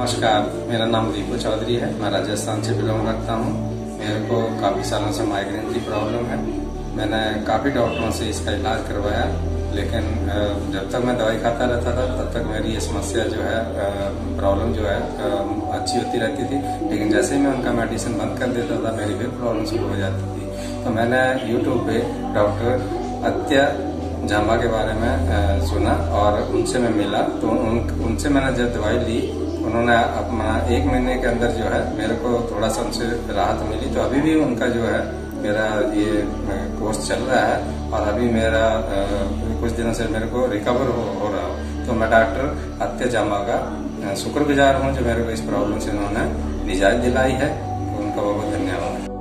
नमस्कार मेरा नाम दीपू चौधरी है। मैं राजस्थान से बिलोंग करता हूँ। मेरे को काफ़ी सालों से माइग्रेन की प्रॉब्लम है। मैंने काफ़ी डॉक्टरों से इसका इलाज करवाया लेकिन जब तक मैं दवाई खाता रहता था तब तक मेरी ये समस्या जो है प्रॉब्लम जो है अच्छी होती रहती थी। लेकिन जैसे ही मैं उनका मेडिसिन बंद कर देता था मेरी फिर प्रॉब्लम शुरू हो जाती थी। तो मैंने यूट्यूब पे डॉक्टर अत्या जामा के बारे में सुना और उनसे मैं मिला। तो उन, उनसे मैंने जब दवाई ली उन्होंने अपना एक महीने के अंदर जो है मेरे को थोड़ा सा उनसे राहत मिली। तो अभी भी उनका जो है मेरा ये कोर्स चल रहा है और अभी मेरा कुछ दिनों से मेरे को रिकवर हो, हो रहा हो। तो मैं डॉक्टर अत्य जामा का शुक्रगुजार हूँ जो मेरे को इस प्रॉब्लम से उन्होंने निजात दिलाई है। तो उनका बहुत बहुत धन्यवाद।